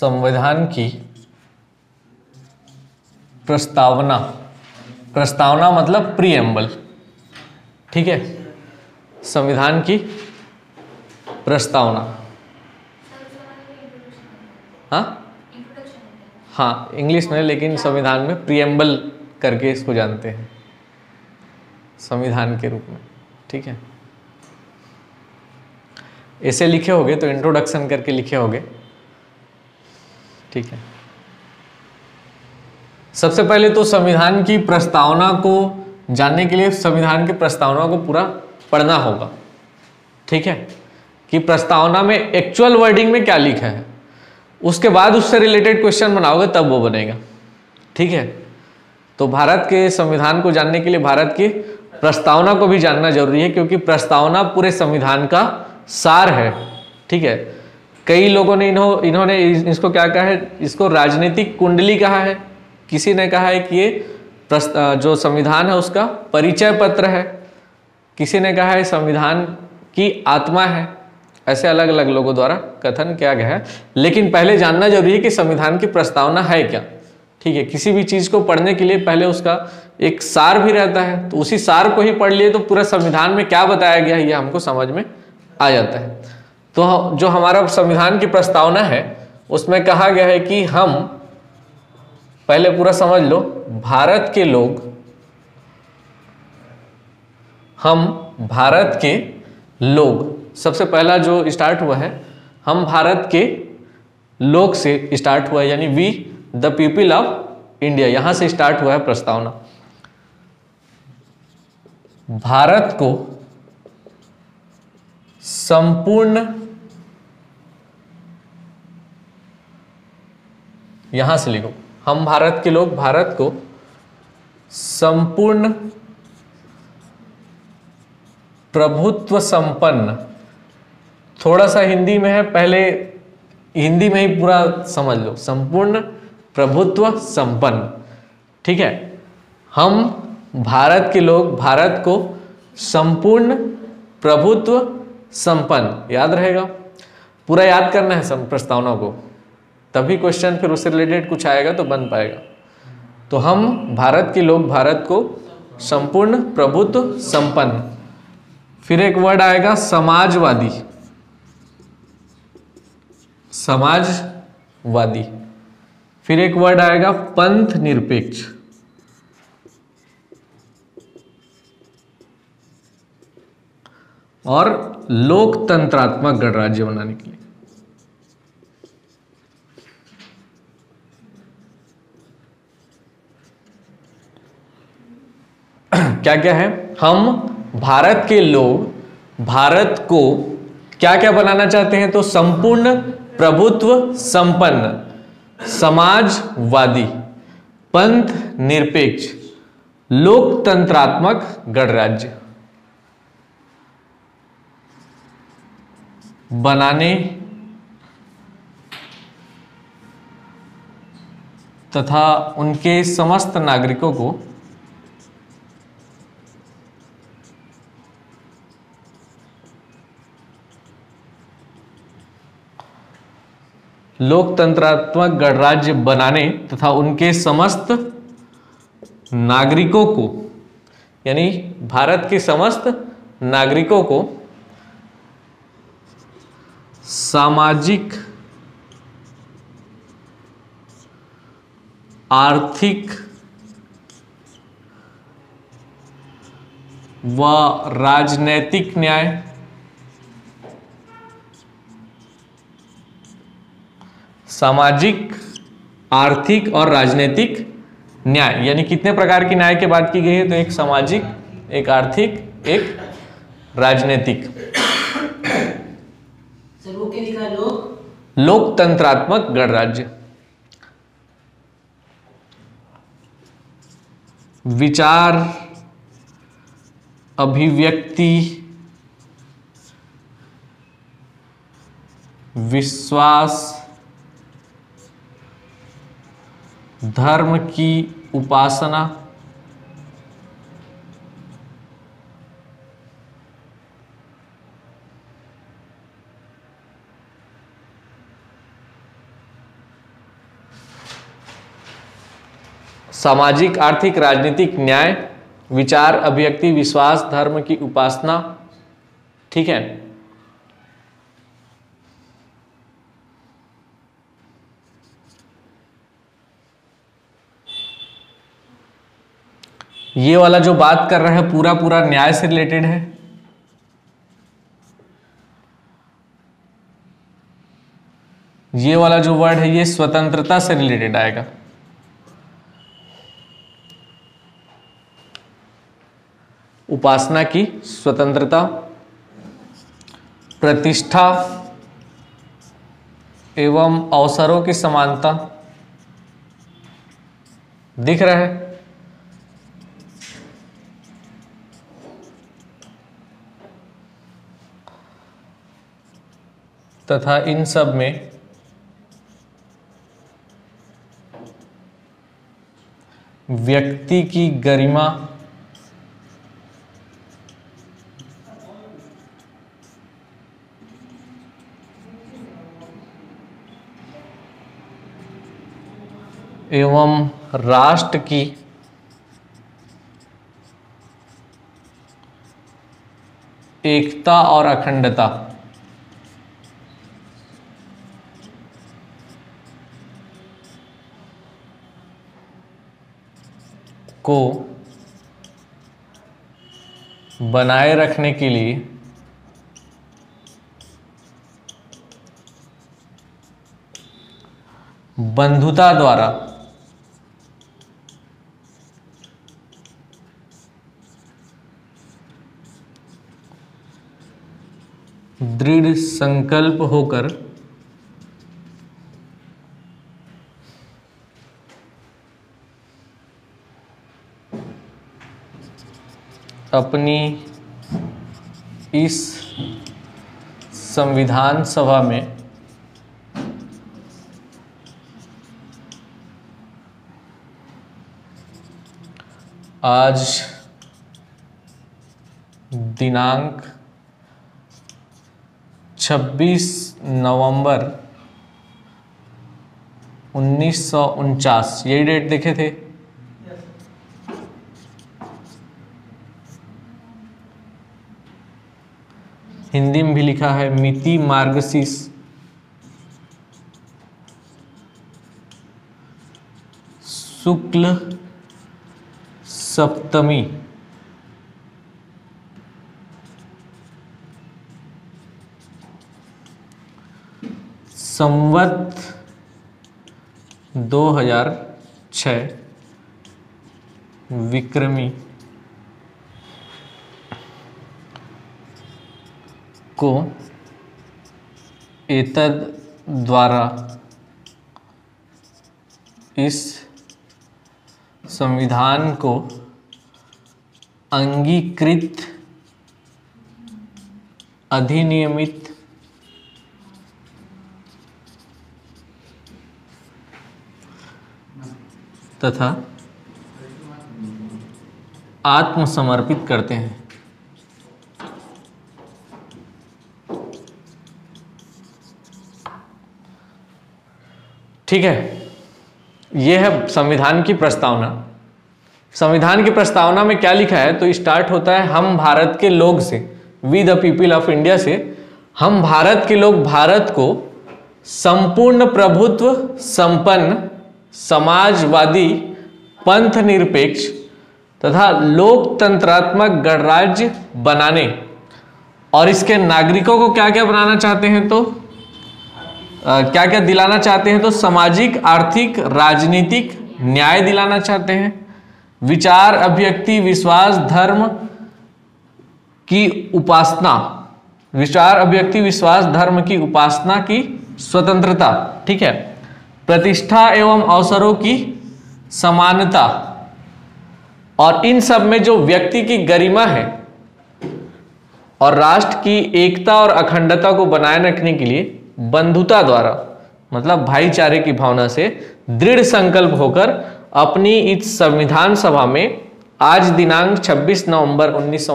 संविधान की प्रस्तावना। प्रस्तावना मतलब प्रीएम्बल ठीक है? संविधान की प्रस्तावना। हाँ? हाँ इंग्लिश में, लेकिन संविधान में प्रीएम्बल करके इसको जानते हैं। संविधान के रूप में। ठीक है? ऐसे लिखे होगे तो इंट्रोडक्शन करके लिखे होगे। ठीक है। सबसे पहले तो संविधान की प्रस्तावना को जानने के लिए संविधान की प्रस्तावना को पूरा पढ़ना होगा। ठीक है? कि प्रस्तावना में एक्चुअल वर्डिंग में क्या लिखा है। उसके बाद उससे रिलेटेड क्वेश्चन बनाओगे, तब वो बनेगा। ठीक है? तो भारत के संविधान को जानने के लिए भारत की प्रस्तावना को भी जानना ज़रूरी है, क्योंकि प्रस्तावना पूरे संविधान का सार है। ठीक है? कई लोगों ने इन्हों, इन्होंने इसको क्या कहा है? इसको राजनीतिक कुंडली कहा है। किसी ने कहा है कि ये जो संविधान है उसका परिचय पत्र है। किसी ने कहा है संविधान की आत्मा है। ऐसे अलग अलग लोगों द्वारा कथन किया गया है। लेकिन पहले जानना ज़रूरी है कि संविधान की प्रस्तावना है क्या? ठीक है, किसी भी चीज़ को पढ़ने के लिए पहले उसका एक सार भी रहता है। तो उसी सार को ही पढ़ लिए तो पूरा संविधान में क्या बताया गया है, ये हमको समझ में आ जाता है। तो जो हमारा संविधान की प्रस्तावना है, उसमें कहा गया है कि हम, पहले पूरा समझ लो, भारत के लोग, हम भारत के लोग, सबसे पहला जो स्टार्ट हुआ है, हम भारत के लोग से स्टार्ट हुआ है, यानी we the people of India यहाँ से स्टार्ट हुआ है प्रस्तावना। भारत को संपूर्ण यहाँ से लिखो। हम भारत के लोग, भारत को संपूर्ण प्रभुत्व संपन्न। थोड़ा सा हिंदी में है, पहले हिंदी में ही पूरा समझ लो। संपूर्ण प्रभुत्व संपन्न। ठीक है? हम भारत के लोग, भारत को संपूर्ण प्रभुत्व संपन्न। याद रहेगा? पूरा याद करना है प्रस्तावना को। तभी क्वेश्चन फिर उससे रिलेटेड कुछ आएगा तो बन पाएगा। तो हम भारत के लोग भारत को संपूर्ण, प्रभुत्व, संपन्न। फिर एक वर्ड आएगा समाजवादी। समाजवादी। फिर एक वर्ड आएगा पंथ निरपेक्ष और लोकतंत्रात्मक गणराज्य बनाने के लिए। क्या क्या है? हम भारत के लोग भारत को क्या क्या बनाना चाहते हैं? तो संपूर्ण प्रभुत्व संपन्न, समाजवादी, पंथ निरपेक्ष, लोकतंत्रात्मक गणराज्य बनाने तथा उनके समस्त नागरिकों को लोकतंत्रात्मक गणराज्य बनाने तथा उनके समस्त नागरिकों को, यानी भारत के समस्त नागरिकों को सामाजिक, आर्थिक व राजनैतिक न्याय सामाजिक आर्थिक और राजनीतिक न्याय। यानी कितने प्रकार की न्याय की बात की गई है? तो एक सामाजिक एक आर्थिक एक राजनीतिक। लोकतंत्रात्मक गणराज्य। विचार अभिव्यक्ति विश्वास धर्म की उपासना। सामाजिक, आर्थिक, राजनीतिक न्याय, विचार, अभिव्यक्ति, विश्वास, धर्म की उपासना। ठीक है? ये वाला जो बात कर रहे हैं पूरा पूरा न्याय से रिलेटेड है? ये वाला जो वर्ड है, ये स्वतंत्रता से रिलेटेड आएगा। उपासना की स्वतंत्रता, प्रतिष्ठा एवं अवसरों की समानता दिख रहा है। तथा इन सब में व्यक्ति की गरिमा एवं राष्ट्र की एकता और अखंडता को बनाए रखने के लिए बंधुता द्वारा दृढ़ संकल्प होकर अपनी इस संविधान सभा में आज दिनांक 26 नवंबर उन्नीस सौ उनचास, यही डेट देखे थे हिंदी में भी लिखा है मिति मार्गशीस शुक्ल सप्तमी। संवत 2006 विक्रमी। को एतद द्वारा इस संविधान को अंगीकृत अधिनियमित तथा आत्मसमर्पित करते हैं। ठीक है? यह है संविधान की प्रस्तावना। संविधान की प्रस्तावना में क्या लिखा है? तो स्टार्ट होता है, हम भारत के लोग से we the people of India से, हम भारत के लोग, भारत को संपूर्ण प्रभुत्व, संपन्न, समाजवादी पंथ निरपेक्ष तथा लोकतंत्रात्मक गणराज्य बनाने। और इसके नागरिकों को क्या क्या बनाना चाहते हैं तो? क्या क्या दिलाना चाहते हैं? तो सामाजिक, आर्थिक, राजनीतिक न्याय दिलाना चाहते हैं। विचार, अभिव्यक्ति, विश्वास, धर्म की उपासना। विचार, अभिव्यक्ति, विश्वास, धर्म की उपासना की स्वतंत्रता, ठीक है? प्रतिष्ठा एवं अवसरों की समानता। और इन सब में जो व्यक्ति की गरिमा है और राष्ट्र की एकता और अखंडता को बनाए रखने के लिए बंधुता द्वारा मतलब भाईचारे की भावना से दृढ़ संकल्प होकर अपनी इस संविधान सभा में आज दिनांक 26 नवंबर उन्नीस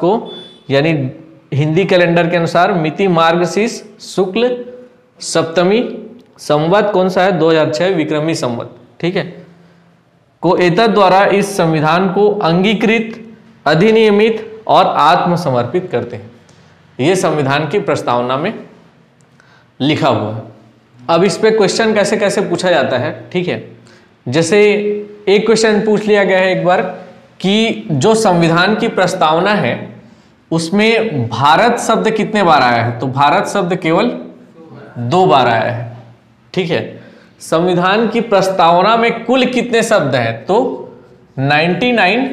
को, यानी हिंदी कैलेंडर के अनुसार मिति मार्गशीर्ष शुक्ल सप्तमी संवत कौन सा है? 2006 विक्रमी संवत, ठीक है? को एतद द्वारा इस संविधान को अंगीकृत, अधिनियमित और आत्मसमर्पित करते हैं। ये संविधान की प्रस्तावना में लिखा हुआ है। अब इस पर क्वेश्चन कैसे कैसे पूछा जाता है, ठीक है? जैसे एक क्वेश्चन पूछ लिया गया है एक बार कि जो संविधान की प्रस्तावना है, उसमें भारत शब्द कितने बार आया है? तो भारत शब्द केवल दो बार आया है, ठीक है? संविधान की प्रस्तावना में कुल कितने शब्द हैं? तो 99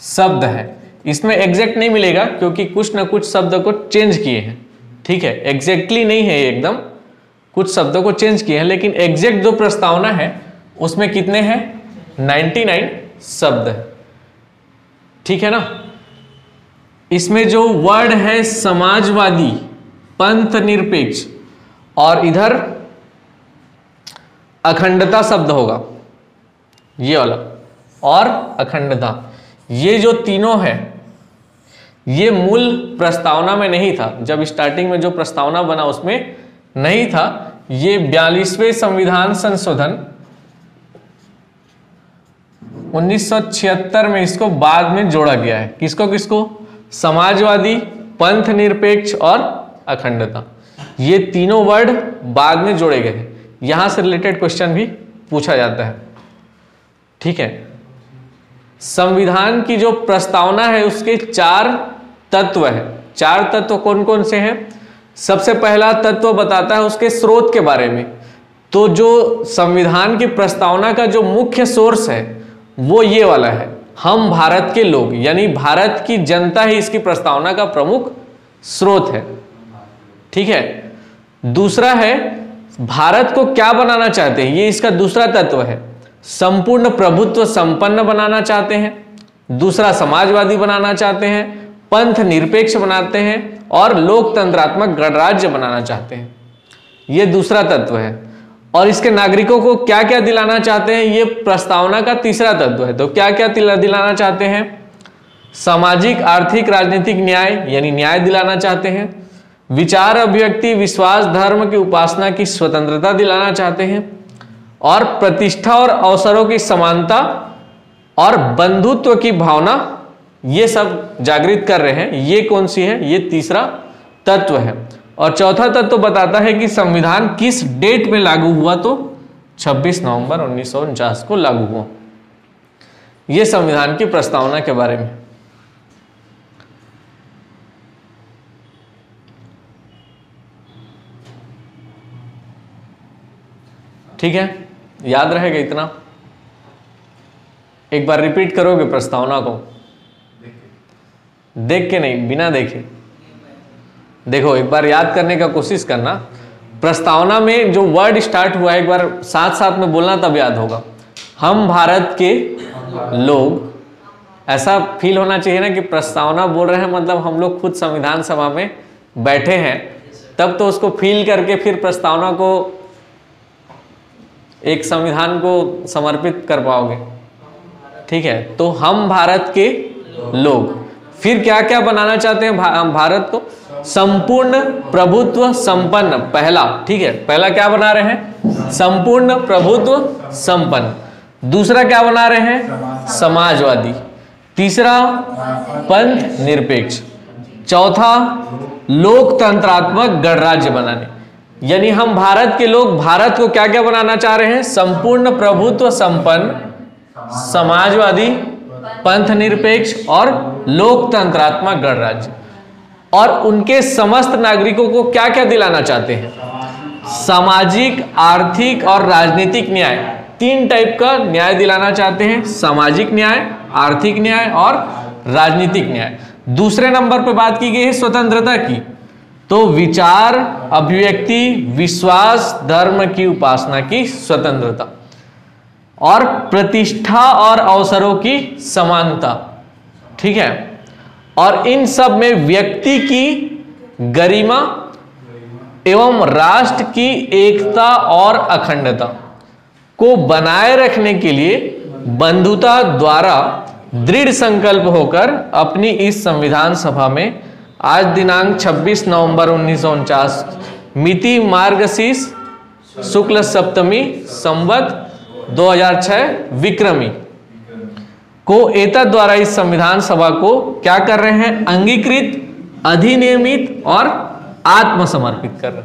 शब्द है। इसमें एग्जैक्ट नहीं मिलेगा क्योंकि कुछ ना कुछ शब्द को चेंज किए हैं। ठीक है एग्जैक्टली नहीं है एकदम। कुछ शब्दों को चेंज किए हैं, लेकिन एग्जैक्ट जो प्रस्तावना है, उसमें कितने हैं? 99 शब्द। ठीक है ना? इसमें जो वर्ड है, समाजवादी पंथ निरपेक्ष और इधर अखंडता शब्द होगा। ये वाला, और अखंडता। ये जो तीनों है ये मूल प्रस्तावना में नहीं था। जब स्टार्टिंग में जो प्रस्तावना बना, उसमें नहीं था। ये बयालीसवें संविधान संशोधन 1976 में इसको बाद में जोड़ा गया है। किसको किसको? समाजवादी, पंथ निरपेक्ष और अखंडता। ये तीनों वर्ड बाद में जोड़े गए हैं। यहाँ से रिलेटेड क्वेश्चन भी पूछा जाता है। ठीक है? संविधान की जो प्रस्तावना है, उसके चार तत्व है। चार तत्व कौन कौन से हैं? सबसे पहला तत्व बताता है उसके स्रोत के बारे में। तो जो संविधान की प्रस्तावना का जो मुख्य सोर्स है, वो ये वाला है। हम भारत के लोग, यानी भारत की जनता ही इसकी प्रस्तावना का प्रमुख स्रोत है। ठीक है? दूसरा है, भारत को क्या बनाना चाहते हैं? ये इसका दूसरा तत्व है। संपूर्ण प्रभुत्व संपन्न बनाना चाहते हैं, दूसरा समाजवादी बनाना चाहते हैं, पंथ निरपेक्ष बनाते हैं और लोकतंत्रात्मक गणराज्य बनाना चाहते हैं। ये दूसरा तत्व है। और इसके नागरिकों को क्या क्या दिलाना चाहते हैं, ये प्रस्तावना का तीसरा तत्व है। तो क्या क्या दिलाना चाहते हैं? सामाजिक, आर्थिक, राजनीतिक न्याय, यानी न्याय दिलाना चाहते हैं। विचार, अभिव्यक्ति, विश्वास, धर्म की उपासना की स्वतंत्रता दिलाना चाहते हैं। और प्रतिष्ठा और अवसरों की समानता और बंधुत्व की भावना, ये सब जागृत कर रहे हैं। ये कौन सी है? ये तीसरा तत्व है। और चौथा तत्व बताता है कि संविधान किस डेट में लागू हुआ तो? 26 नवंबर उन्नीस सौ उनचास को लागू हुआ। यह संविधान की प्रस्तावना के बारे में। ठीक है? याद रहेगा इतना। एक बार रिपीट करोगे प्रस्तावना को। देख के नहीं, बिना देखे। देखो, एक बार याद करने का कोशिश करना। प्रस्तावना में जो वर्ड स्टार्ट हुआ, एक बार साथ साथ में बोलना, तब याद होगा। हम भारत के लोग, ऐसा फील होना चाहिए ना कि प्रस्तावना बोल रहे हैं मतलब हम लोग खुद संविधान सभा में बैठे हैं। तब तो उसको फील करके फिर प्रस्तावना को एक संविधान को समर्पित कर पाओगे। ठीक है? तो हम भारत के लोग। फिर क्या क्या बनाना चाहते हैं भा, भारत को? संपूर्ण प्रभुत्व संपन्न पहला ठीक है? पहला क्या बना रहे हैं? संपूर्ण प्रभुत्व संपन्न। दूसरा क्या बना रहे हैं? समाजवादी। तीसरा पंथ निरपेक्ष। चौथा लोकतंत्रात्मक गणराज्य बनाने। यानी हम भारत के लोग भारत को क्या क्या बनाना चाह रहे हैं? संपूर्ण प्रभुत्व संपन्न, समाजवादी पंथ निरपेक्ष और लोकतंत्रात्मक गणराज्य। और उनके समस्त नागरिकों को क्या क्या दिलाना चाहते हैं? सामाजिक, आर्थिक और राजनीतिक न्याय। तीन टाइप का न्याय दिलाना चाहते हैं। सामाजिक न्याय, आर्थिक न्याय और राजनीतिक न्याय। दूसरे नंबर पर बात की गई है स्वतंत्रता की। तो विचार, अभिव्यक्ति, विश्वास, धर्म की उपासना की स्वतंत्रता और प्रतिष्ठा और अवसरों की समानता, ठीक है? और इन सब में व्यक्ति की गरिमा एवं राष्ट्र की एकता और अखंडता को बनाए रखने के लिए बंधुता द्वारा दृढ़ संकल्प होकर अपनी इस संविधान सभा में आज दिनांक 26 नवंबर उन्नीस सौ उनचास। मिति मार्गशीर्ष शुक्ल सप्तमी संवत 2006 विक्रमी। को एतद द्वारा इस संविधान सभा को क्या कर रहे हैं? अंगीकृत, अधिनियमित और आत्मसमर्पित कर रहे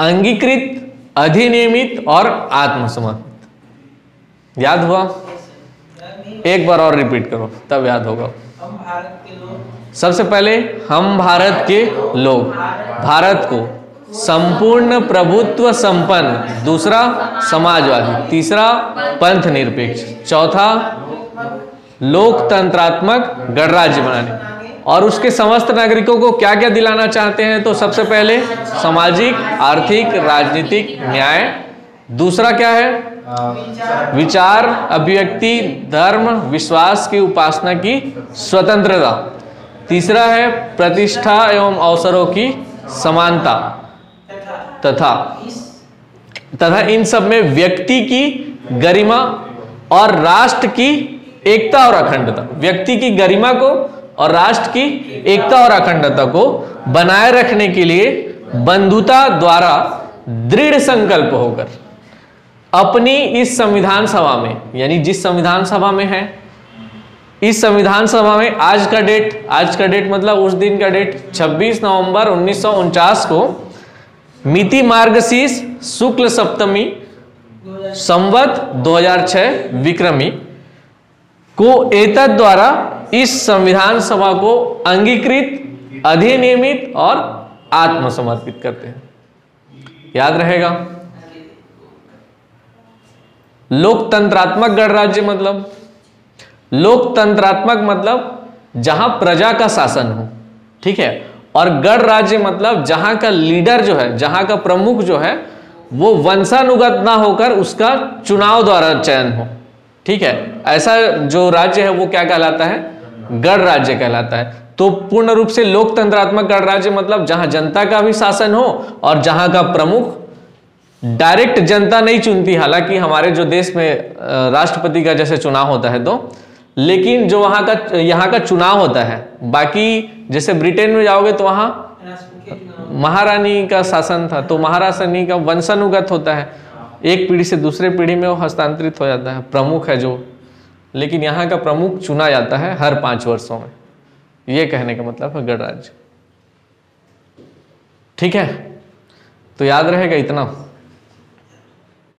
अंगीकृत, अधिनियमित और आत्मसमर्पित। याद हुआ? एक बार और रिपीट करो, तब याद होगा। सबसे पहले हम भारत के लोग। भारत को संपूर्ण प्रभुत्व संपन्न, दूसरा समाजवादी, तीसरा पंथ निरपेक्ष चौथा लोकतंत्रात्मक गणराज्य बनाने। और उसके समस्त नागरिकों को क्या क्या दिलाना चाहते हैं? तो सबसे पहले सामाजिक, आर्थिक, राजनीतिक न्याय। दूसरा क्या है? विचार। अभिव्यक्ति, धर्म, विश्वास की उपासना की स्वतंत्रता। तीसरा है प्रतिष्ठा एवं अवसरों की समानता। तथा। तथा इन सब में व्यक्ति की गरिमा और राष्ट्र की एकता और अखंडता। व्यक्ति की गरिमा को और राष्ट्र की एकता और अखंडता को बनाए रखने के लिए बंधुता द्वारा दृढ़ संकल्प होकर। अपनी इस संविधान सभा में, यानी जिस संविधान सभा में है, इस संविधान सभा में आज का डेट, आज का डेट मतलब उस दिन का डेट 26 नवंबर उन्नीस सौ उनचास को मिति मार्गशीर्ष शुक्ल सप्तमी संवत 2006 विक्रमी को एतद द्वारा इस संविधान सभा को अंगीकृत, अधिनियमित और आत्मसमर्पित करते हैं। याद रहेगा? लोकतंत्रात्मक गणराज्य मतलब? लोकतंत्रात्मक मतलब जहाँ प्रजा का शासन हो, ठीक है? और गणराज्य मतलब जहाँ का लीडर जो है, जहाँ का प्रमुख जो है, वो वंशानुगत ना होकर उसका चुनाव द्वारा चयन हो, ठीक है? ऐसा जो राज्य है, वो क्या कहलाता है? गणराज्य कहलाता है। तो पूर्ण रूप से लोकतंत्रात्मक गणराज्य मतलब जहाँ जनता का भी शासन हो और जहाँ का प्रमुख डायरेक्ट जनता नहीं चुनती, हालाँकि हमारे जो देश में राष्ट्रपति का जैसे चुनाव होता है तो लेकिन जो वहाँ का, यहाँ का चुनाव होता है, बाकी जैसे ब्रिटेन में जाओगे तो वहाँ महारानी का शासन था तो महारानी का वंशानुगत होता है। एक पीढ़ी से दूसरे पीढ़ी में वो हस्तांतरित हो जाता है, प्रमुख है जो। लेकिन यहाँ का प्रमुख चुना जाता है हर पाँच वर्षों में। ये कहने का मतलब है गणराज्य। ठीक है? तो याद रहेगा इतना।